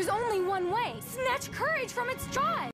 There's only one way. Snatch courage from its jaws!